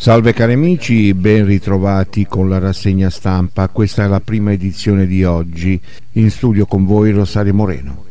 Salve cari amici, ben ritrovati con la rassegna stampa. Questa è la prima edizione di oggi. In studio con voi Rosario Moreno.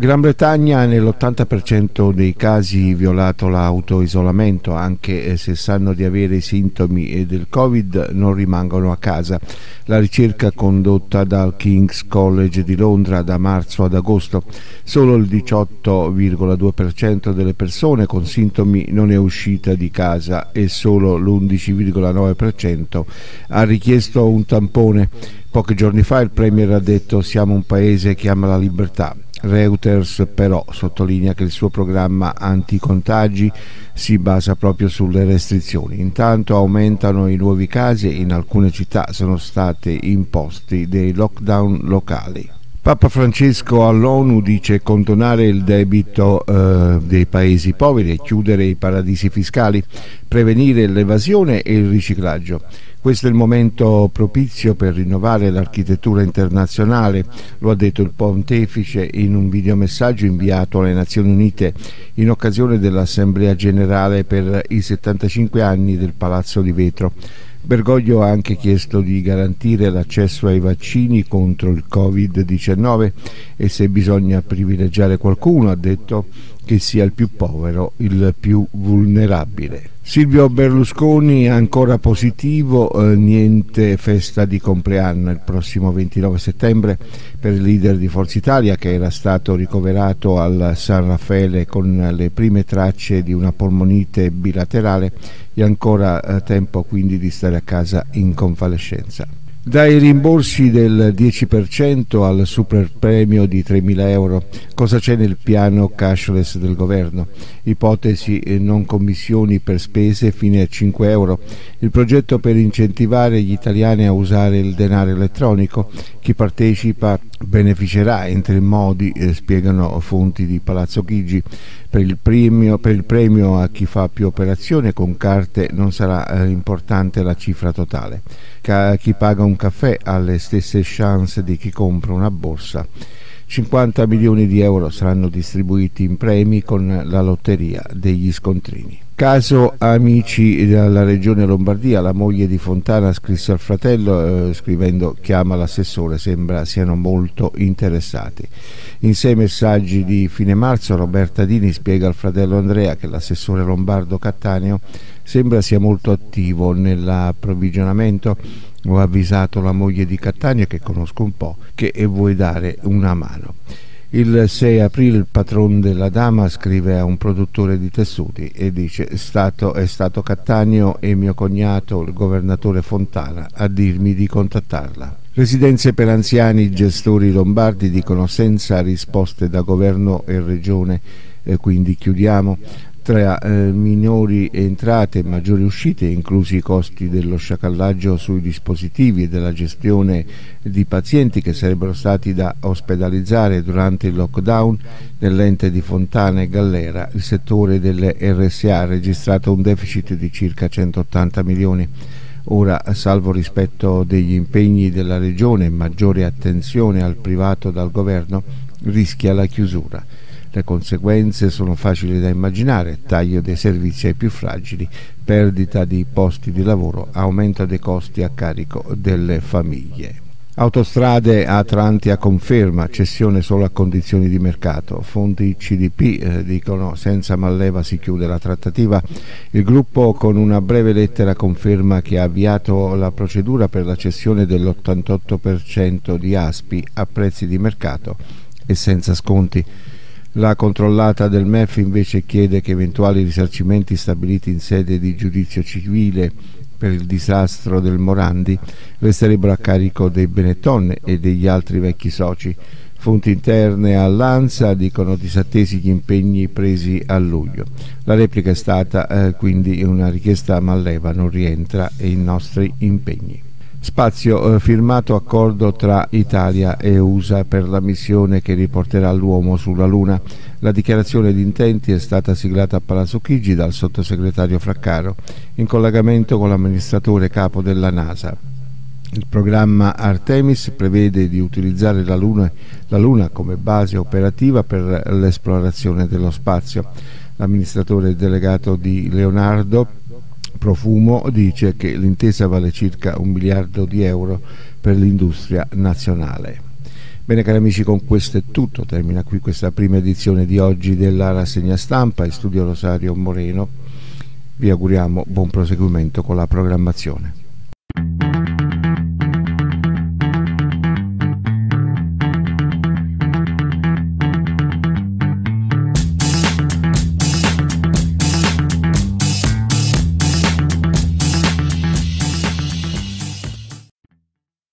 Gran Bretagna nell'80% dei casi violato l'autoisolamento, anche se sanno di avere i sintomi del Covid non rimangono a casa. La ricerca condotta dal King's College di Londra da marzo ad agosto, solo il 18,2% delle persone con sintomi non è uscita di casa e solo l'11,9% ha richiesto un tampone. Pochi giorni fa il Premier ha detto siamo un paese che ama la libertà Reuters però sottolinea che il suo programma anticontagi si basa proprio sulle restrizioni. Intanto aumentano i nuovi casi e in alcune città sono stati imposti dei lockdown locali. Papa Francesco all'ONU dice condonare il debito eh, dei paesi poveri e chiudere i paradisi fiscali, prevenire l'evasione e il riciclaggio. Questo è il momento propizio per rinnovare l'architettura internazionale, lo ha detto il pontefice in un videomessaggio inviato alle Nazioni Unite in occasione dell'Assemblea generale per i 75 anni del Palazzo di Vetro. Bergoglio ha anche chiesto di garantire l'accesso ai vaccini contro il Covid-19 e se bisogna privilegiare qualcuno ha detto che sia il più povero, il più vulnerabile. Silvio Berlusconi ancora positivo, eh, niente festa di compleanno il prossimo 29 settembre per il leader di Forza Italia che era stato ricoverato al San Raffaele con le prime tracce di una polmonite bilaterale e ancora eh, tempo quindi di stare a casa in convalescenza. Dai rimborsi del 10% al super premio di 3.000 euro, cosa c'è nel piano cashless del governo? Ipotesi non commissioni per spese fine a 5 euro, il progetto per incentivare gli italiani a usare il denaro elettronico, chi partecipa beneficerà in tre modi, eh, spiegano fonti di Palazzo Chigi. Per il, premio, per il, premio, a chi fa più operazioni con carte non sarà eh, importante la cifra totale. Ca chi paga un caffè ha le stesse chance di chi compra una borsa. 50 milioni di euro saranno distribuiti in premi con la lotteria degli scontrini. Caso amici della regione Lombardia, la moglie di Fontana scrisse al fratello eh, scrivendo chiama l'assessore, sembra siano molto interessati. In sei messaggi di fine marzo Roberta Dini spiega al fratello Andrea che l'assessore lombardo Cattaneo sembra sia molto attivo nell'approvvigionamento ho avvisato la moglie di Cattaneo che conosco un po' che vuoi dare una mano. Il 6 aprile il patron della Dama scrive a un produttore di tessuti e dice è stato, è stato Cattaneo e mio cognato, il governatore Fontana, a dirmi di contattarla. Residenze per anziani, gestori lombardi dicono senza risposte da governo e regione, eh, quindi chiudiamo tra eh, minori entrate e maggiori uscite, inclusi i costi dello sciacallaggio sui dispositivi e della gestione di pazienti che sarebbero stati da ospedalizzare durante il lockdown nell'ente di Fontana e Gallera, il settore delle RSA ha registrato un deficit di circa 180 milioni. Ora, salvo rispetto degli impegni della Regione e maggiore attenzione al privato dal Governo, rischia la chiusura. Le conseguenze sono facili da immaginare, taglio dei servizi ai più fragili, perdita di posti di lavoro, aumento dei costi a carico delle famiglie. Autostrade Atlantia conferma cessione solo a condizioni di mercato. Fonti CDP eh, dicono senza Malleva si chiude la trattativa. Il gruppo con una breve lettera conferma che ha avviato la procedura per la cessione dell'88% di Aspi a prezzi di mercato e senza sconti. La controllata del MEF invece chiede che eventuali risarcimenti stabiliti in sede di giudizio civile per il disastro del Morandi resterebbero a carico dei Benetton e degli altri vecchi soci. Fonti interne all'ANSA dicono disattesi gli impegni presi a luglio. La replica è stata eh, quindi una richiesta Malleva, non rientra in nostri impegni. Spazio eh, firmato accordo tra Italia e USA per la missione che riporterà l'uomo sulla Luna. La dichiarazione di intenti è stata siglata a Palazzo Chigi dal sottosegretario Fraccaro in collegamento con l'amministratore capo della NASA. Il programma Artemis prevede di utilizzare la Luna, la Luna come base operativa per l'esplorazione dello spazio. L'amministratore delegato di Leonardo Profumo dice che l'intesa vale circa un miliardo di euro per l'industria nazionale. Bene cari amici, con questo è tutto, termina qui questa prima edizione di oggi della rassegna stampa in studio Rosario Moreno. Vi auguriamo buon proseguimento con la programmazione.